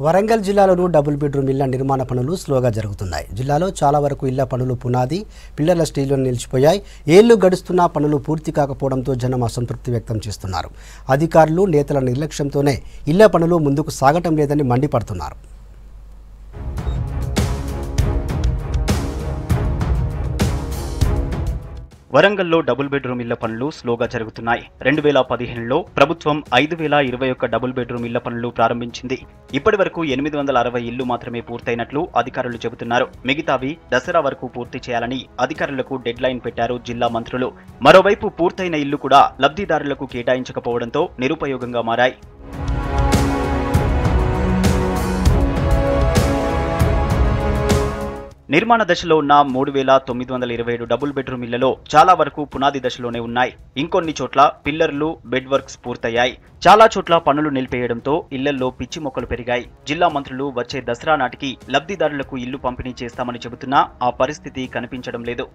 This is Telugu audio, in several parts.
వరంగల్ జిల్లాలోనూ డబుల్ బెడ్రూమ్ ఇళ్ళ నిర్మాణ పనులు స్లోగా జరుగుతున్నాయి. జిల్లాలో చాలా వరకు ఇళ్ళ పనులు పునాది పిల్లర్ల స్టీల్లో నిలిచిపోయాయి. ఏళ్ళు గడుస్తున్నా పనులు పూర్తి కాకపోవడంతో జనం అసంతృప్తి వ్యక్తం చేస్తున్నారు. అధికారులు నేతల నిర్లక్ష్యంతోనే ఇళ్ళ పనులు ముందుకు సాగటం లేదని మండిపడుతున్నారు. వరంగల్లో డబుల్ బెడ్రూమ్ ఇళ్ళ పనులు స్లోగా జరుగుతున్నాయి. రెండు వేల పదిహేనులో ప్రభుత్వం ఐదు వేల ఇరవై ఒక్క డబుల్ బెడ్రూమ్ ఇళ్ళ పనులు ప్రారంభించింది. ఇప్పటి వరకు ఎనిమిది వందల అరవై ఇళ్ళు మాత్రమే పూర్తయినట్లు అధికారులు చెబుతున్నారు. మిగతావి దసరా వరకు పూర్తి చేయాలని అధికారులకు డెడ్ లైన్ పెట్టారు జిల్లా మంత్రులు. మరోవైపు పూర్తయిన ఇల్లు కూడా లబ్ధిదారులకు కేటాయించకపోవడంతో నిరుపయోగంగా మారాయి. నిర్మాణ దశలో ఉన్న మూడు వేల తొమ్మిది వందల ఇరవై ఏడు డబుల్ బెడ్రూమ్ ఇళ్ళలో చాలా వరకు పునాది దశలోనే ఉన్నాయి. ఇంకొన్ని చోట్ల పిల్లర్లు బెడ్ వర్క్స్ పూర్తయ్యాయి. చాలా చోట్ల పనులు నిలిపేయడంతో ఇళ్ళలో పిచ్చి మొక్కలు పెరిగాయి. జిల్లా మంత్రులు వచ్చే దసరా నాటికి లబ్ధిదారులకు ఇల్లు పంపిణీ చేస్తామని చెబుతున్నా ఆ పరిస్థితి కనిపించడం లేదు.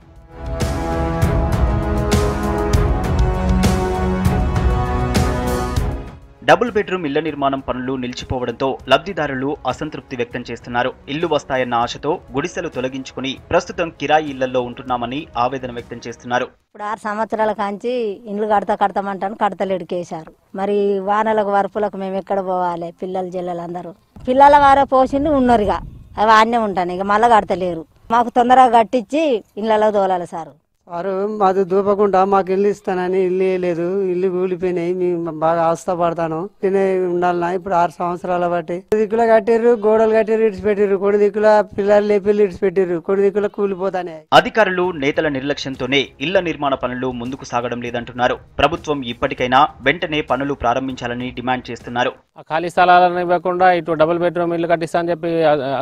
డబుల్ బెడ్రూమ్ ఇళ్ళ నిర్మాణం పనులు నిలిచిపోవడంతో లబ్ధిదారులు అసంతృప్తి వ్యక్తం చేస్తున్నారు. ఇల్లు వస్తాయన్న ఆశతో గుడిసెలు తొలగించుకుని ప్రస్తుతం కిరాయి ఇళ్ళలో ఉంటున్నామని ఆవేదన వ్యక్తం చేస్తున్నారు. ఇప్పుడు ఆరు సంవత్సరాల కాంచి ఇండ్లు కడతా కడతామంటాను కడతలేడు కేశారు. మరి వానలకు వరపులకు మేము ఎక్కడ పోవాలి? పిల్లలు జిల్లలు అందరూ పిల్లల వారే పోసిండు ఉన్నారు ఇక అవి ఆడనే ఉంటాను ఇక మళ్ళీ కడతలేరు. మాకు తొందరగా కట్టించి ఇళ్ళలో తోలాలి సారు. వారు మాది దూపకుండా మాకు ఇల్లు ఇస్తానని ఇల్లు లేదు ఇల్లు కూలిపోయినాయి. మేము బాగా అవస్థ పడతాను తినే ఉండాలన్నా ఇప్పుడు ఆరు సంవత్సరాల బట్టి. దిక్కుల కట్టిర్రు గోడలు కట్టిర్రు ఇడిచిపెట్టిర్రు. కొన్ని దిక్కుల పిల్లలు లేపిల్లు ఇడిచిపెట్టిర్రు. కొన్ని దిక్కుల కూలిపోతానే. అధికారులు నేతల నిర్లక్ష్యంతోనే ఇళ్ళ నిర్మాణ పనులు ముందుకు సాగడం లేదంటున్నారు. ప్రభుత్వం ఇప్పటికైనా వెంటనే పనులు ప్రారంభించాలని డిమాండ్ చేస్తున్నారు. ఖాళీ స్థలాలను ఇవ్వకుండా ఇటు డబుల్ బెడ్రూమ్ ఇల్లు కట్టిస్తా అని చెప్పి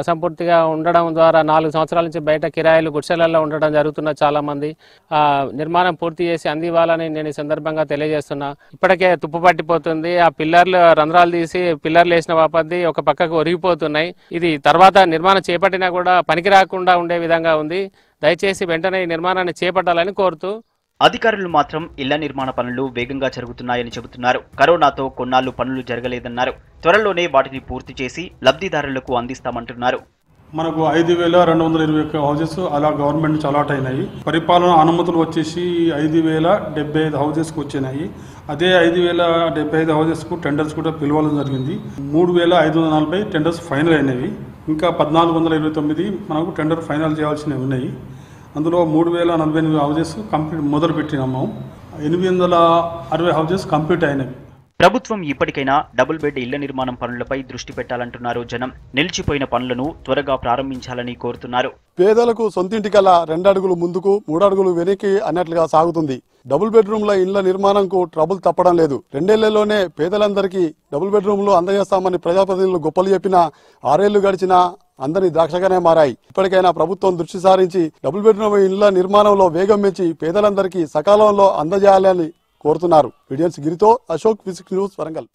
అసంపూర్తిగా ఉండడం ద్వారా నాలుగు సంవత్సరాల నుంచి బయట కిరాయిలు గుడిసెలలో ఉండడం జరుగుతున్న చాలా మంది నిర్మాణం పూర్తి చేసి అందివ్వాలని నేను ఈ సందర్భంగా తెలియజేస్తున్నా. ఇప్పటికే తుప్పు పట్టిపోతుంది. ఆ పిల్లర్లు రంధ్రాలు తీసి పిల్లర్లు వేసిన వాపద్ది ఒక పక్కకు ఒరిగిపోతున్నాయి. ఇది తర్వాత నిర్మాణం చేపట్టినా కూడా పనికి రాకుండా ఉండే విధంగా ఉంది. దయచేసి వెంటనే ఈ నిర్మాణాన్ని చేపట్టాలని కోరుతూ అధికారులు మాత్రం ఇళ్ళ నిర్మాణ పనులు వేగంగా జరుగుతున్నాయని చెబుతున్నారు. కరోనాతో కొన్నాళ్ళు పనులు జరగలేదన్నారు. త్వరలోనే వాటిని పూర్తి చేసి లబ్ధిదారులకు అందిస్తామంటున్నారు. మనకు ఐదు వేల రెండు వందల ఇరవై ఒక్క హౌజెస్ అలా గవర్నమెంట్ నుంచి అలాట్ అయినాయి. పరిపాలన అనుమతులు వచ్చేసి ఐదు వేల డెబ్బై ఐదు హౌజెస్కి వచ్చినాయి. అదే ఐదు వేల డెబ్బై ఐదు హౌజెస్కు టెండర్స్ కూడా పిలవడం జరిగింది. మూడు వేల ఐదు వందల నలభై టెండర్స్ ఫైనల్ అయినవి. ఇంకా పద్నాలుగు వందల ఇరవై తొమ్మిది మనకు టెండర్ ఫైనల్ చేయాల్సినవి ఉన్నాయి. అందులో మూడు వేల నలభై ఎనిమిది హౌజెస్ కంప్లీట్ మొదలు పెట్టినాము. ఎనిమిది వందల అరవై హౌజెస్ కంప్లీట్ అయినవి. ప్రభుత్వం ఇప్పటికైనా డబుల్ బెడ్ ఇళ్ళ నిర్మాణం పనులపై దృష్టి పెట్టాలంటున్నారు జనం. నిలిచిపోయిన పనులను త్వరగా ప్రారంభించాలని కోరుతున్నారు. పేదలకు సొంతింటికల్లా రెండడుగులు ముందుకు మూడడుగులు వెనక్కి అన్నట్లుగా సాగుతుంది. డబుల్ బెడ్రూమ్ల ఇండ్ల నిర్మాణంకు ట్రబుల్ తప్పడం లేదు. రెండేళ్ళలోనే పేదలందరికీ డబుల్ బెడ్రూమ్లు అందజేస్తామని ప్రజాప్రతినిధులు గొప్పలు చెప్పినా ఆరేళ్ళు గడిచినా అందరి ద్రాక్షగానే మారాయి. ఇప్పటికైనా ప్రభుత్వం దృష్టి సారించి డబుల్ బెడ్రూమ్ ఇళ్ళ నిర్మాణంలో వేగం పెంచి పేదలందరికీ సకాలంలో అందజేయాలని కోరుతున్నారు. మీడియన్స్ గిరితో అశోక్ ఫిజిక్స్ న్యూస్ వరంగల్.